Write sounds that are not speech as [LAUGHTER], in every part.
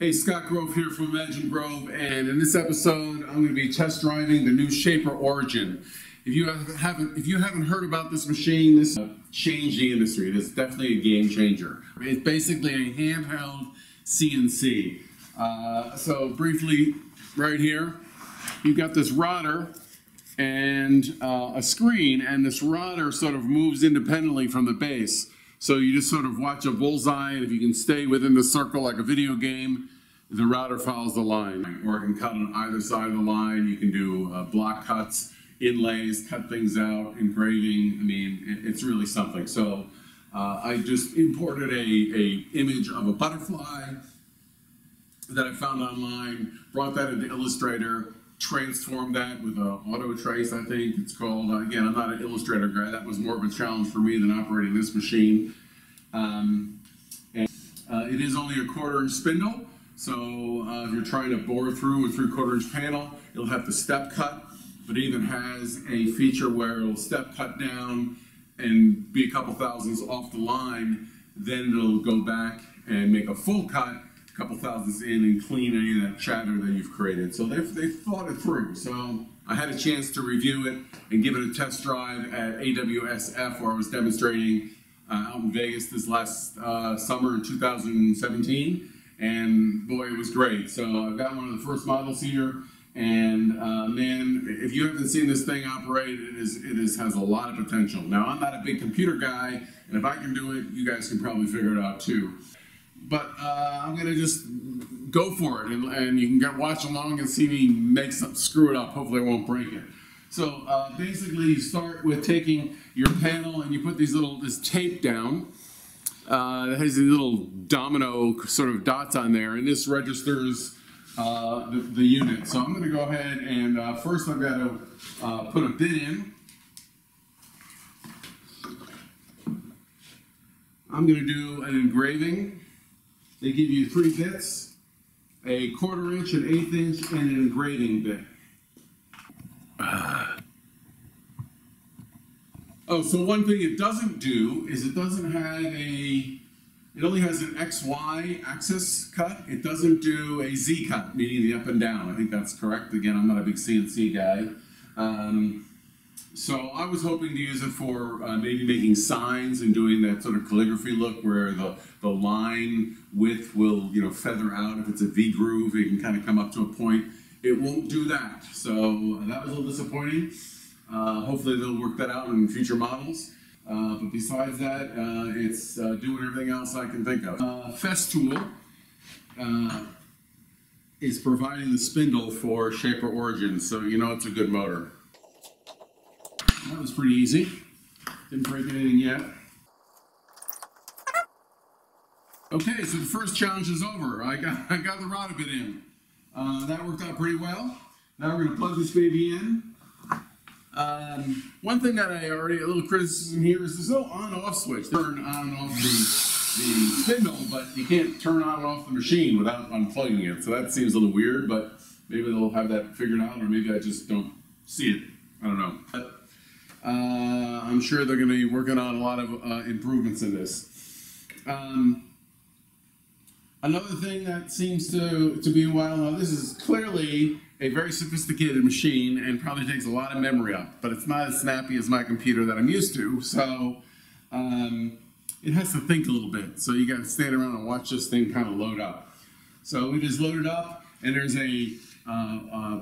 Hey, Scott Grove here from Imagine Grove, and in this episode, I'm going to be test driving the new Shaper Origin. If you haven't, if you haven't heard about this machine, this changed the industry. It is definitely a game changer. It's basically a handheld CNC. Uh, so briefly, right here, you've got this router and uh, a screen, and this router sort of moves independently from the base. So you just sort of watch a bullseye, and if you can stay within the circle like a video game, the router follows the line. Or it can cut on either side of the line. You can do uh, block cuts, inlays, cut things out, engraving. I mean, it's really something. So uh, I just imported a, a image of a butterfly that I found online, brought that into Illustrator, transformed that with a auto trace, I think it's called. Uh, again, I'm not an Illustrator guy. That was more of a challenge for me than operating this machine. Um, and uh, it is only a quarter inch spindle. So uh, if you're trying to bore through a three quarter inch panel, you'll have to step cut, but it even has a feature where it'll step cut down and be a couple thousandths off the line. Then it'll go back and make a full cut couple thousands in and clean any of that chatter that you've created. So they've, they've thought it through. So I had a chance to review it and give it a test drive at AWSF where I was demonstrating uh, out in Vegas this last uh, summer in 2017. And boy, it was great. So I've got one of the first models here. And uh, man, if you haven't seen this thing operate, it is it is has a lot of potential. Now I'm not a big computer guy, and if I can do it, you guys can probably figure it out too but uh, I'm gonna just go for it, and, and you can get watch along and see me make some screw it up. Hopefully, I won't break it. So uh, basically, you start with taking your panel and you put these little this tape down. Uh, that has these little domino sort of dots on there, and this registers uh, the, the, unit. So I'm going to go ahead and uh, first I've got to uh, put a bit in. I'm going to do an engraving. They give you three bits, a quarter inch, an eighth inch, and an engraving bit. Oh, so one thing it doesn't do is it doesn't have a, it only has an XY axis cut. It doesn't do a Z cut, meaning the up and down. I think that's correct. Again, I'm not a big CNC guy. Um, so I was hoping to use it for uh, maybe making signs and doing that sort of calligraphy look where the, the line width will, you know, feather out. If it's a V groove, it can kind of come up to a point. It won't do that. So that was a little disappointing. Uh, hopefully they'll work that out in future models. Uh, but besides that, uh, it's uh, doing everything else I can think of. Uh, Festool uh, is providing the spindle for Shaper Origin, so you know it's a good motor. That was pretty easy. Didn't break anything yet. Okay, so the first challenge is over. I got, [LAUGHS] I got the rod bit in. Uh, that worked out pretty well. Now we're going to plug this baby in. Um, one thing that I already, a little criticism here is there's no on-off switch. Turn on and off the, the spindle, but you can't turn on and off the machine without unplugging it. So that seems a little weird, but maybe they'll have that figured out, or maybe I just don't see it. I don't know. But, uh, I'm sure they're going to be working on a lot of uh, improvements in this. Um, another thing that seems to, to be a while now, this is clearly a very sophisticated machine and probably takes a lot of memory up, but it's not as snappy as my computer that I'm used to, so um, it has to think a little bit. So you got to stand around and watch this thing kind of load up. So it is loaded up, and there's a, uh, uh,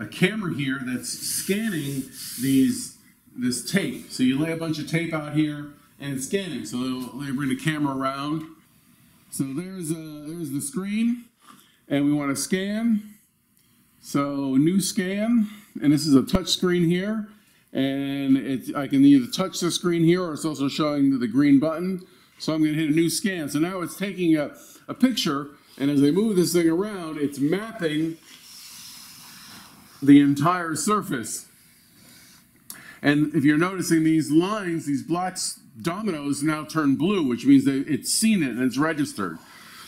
a camera here that's scanning these this tape. So you lay a bunch of tape out here and it's scanning. So me bring the camera around. So there's, uh, there's the screen and we want to scan. So new scan, and this is a touch screen here. And it, I can either touch the screen here or it's also showing the green button. So I'm going to hit a new scan. So now it's taking a, a picture and as I move this thing around, it's mapping the entire surface. And if you're noticing these lines, these black dominoes now turn blue, which means that it's seen it and it's registered.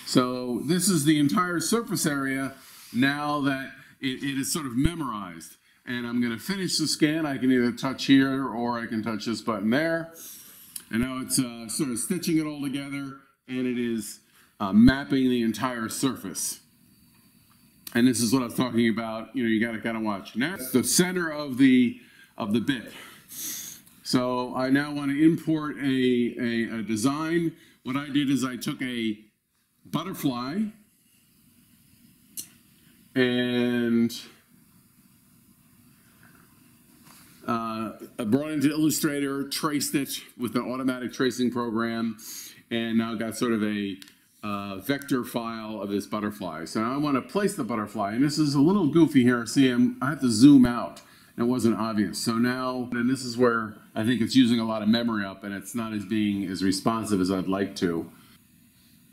So this is the entire surface area now that it, it is sort of memorized. And I'm going to finish the scan. I can either touch here or I can touch this button there. And now it's uh, sort of stitching it all together and it is uh, mapping the entire surface. And this is what I was talking about. You know, you got to kind of watch. Now, the center of the of the bit. So I now want to import a, a, a design. What I did is I took a butterfly and uh, brought into Illustrator, traced it with an automatic tracing program, and now got sort of a uh, vector file of this butterfly. So now I want to place the butterfly, and this is a little goofy here. See, I'm, I have to zoom out. It wasn't obvious. So now, and this is where I think it's using a lot of memory up, and it's not as being as responsive as I'd like to.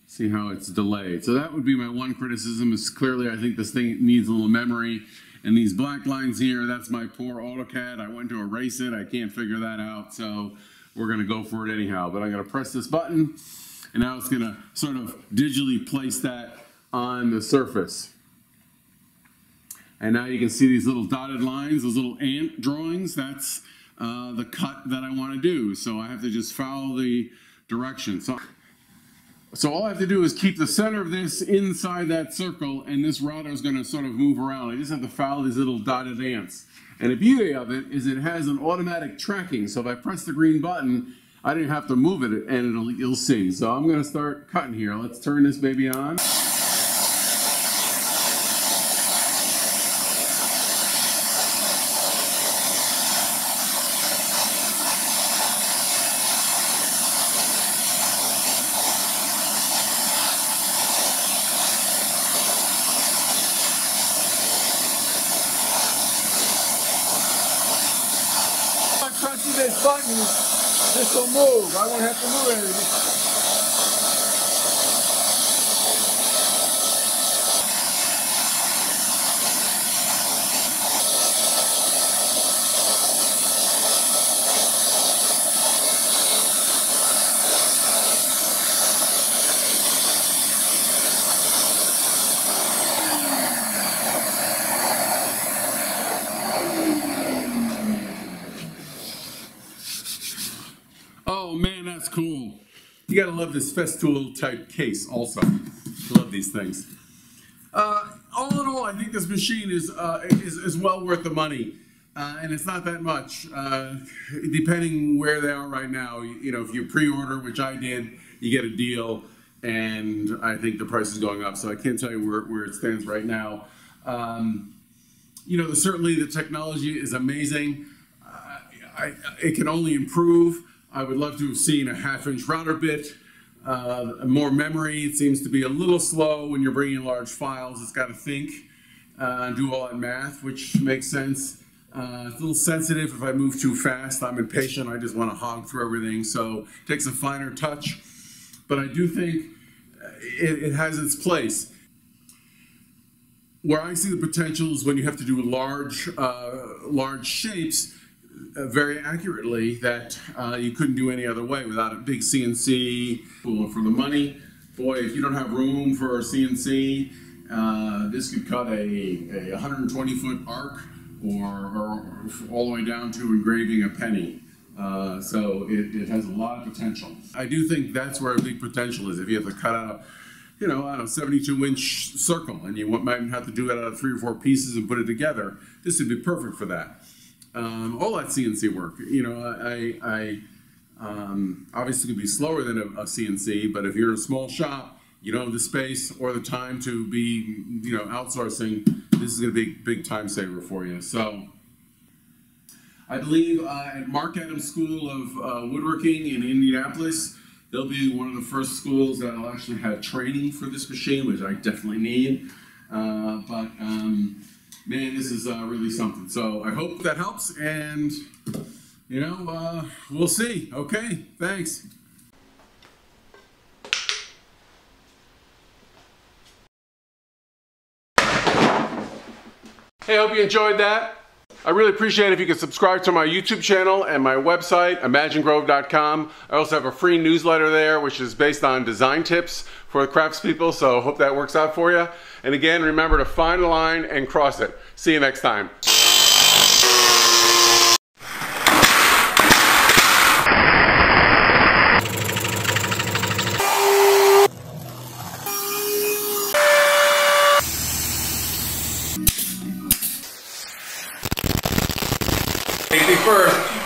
See how it's delayed. So that would be my one criticism is clearly I think this thing needs a little memory. And these black lines here, that's my poor AutoCAD. I went to erase it. I can't figure that out. So we're going to go for it anyhow. But I'm going to press this button. And now it's going to sort of digitally place that on the surface. And now you can see these little dotted lines, those little ant drawings. That's uh, the cut that I want to do. So I have to just follow the direction. So, so all I have to do is keep the center of this inside that circle, and this router is going to sort of move around. I just have to follow these little dotted ants. And the beauty of it is it has an automatic tracking. So if I press the green button, I don't have to move it, and it'll you'll see. So I'm going to start cutting here. Let's turn this baby on. This button, this will move. I won't have to move anything. Oh man, that's cool. You gotta love this Festool type case also. Love these things. Uh, all in all, I think this machine is, uh, is, is well worth the money. Uh, and it's not that much, uh, depending where they are right now. You, know, if you pre-order, which I did, you get a deal, and I think the price is going up. So I can't tell you where, where it stands right now. Um, you know, certainly the technology is amazing. Uh, I, it can only improve. I would love to have seen a half-inch router bit, uh, more memory. It seems to be a little slow when you're bringing large files. It's got to think uh, and do all that math, which makes sense. Uh, it's a little sensitive if I move too fast. I'm impatient. I just want to hog through everything. So it takes a finer touch. But I do think it, it has its place. Where I see the potential is when you have to do large, uh, large shapes uh, very accurately that uh, you couldn't do any other way without a big CNC. For the money, boy, if you don't have room for a CNC, uh, this could cut a, a 120 foot arc or, or, all the way down to engraving a penny. Uh, so it, it has a lot of potential. I do think that's where a big potential is. If you have to cut out, you know, a 72 inch circle and you might have to do it out of three or four pieces and put it together, this would be perfect for that. Um, all that CNC work, you know, I, I um, obviously could be slower than a, a CNC, but if you're a small shop, you don't have the space or the time to be, you know, outsourcing, this is going to be a big time saver for you. So I believe uh, at Marc Adams School of uh, Woodworking in Indianapolis, they'll be one of the first schools that will actually have training for this machine, which I definitely need. Uh, but um, man, this is uh, really something. So I hope that helps, and you know, uh, we'll see. Okay, thanks. Hey, hope you enjoyed that. I really appreciate if you could subscribe to my YouTube channel and my website, imaginegrove.com. I also have a free newsletter there, which is based on design tips for craftspeople, so hope that works out for you. And again, remember to find the line and cross it. See you next time. Safety first.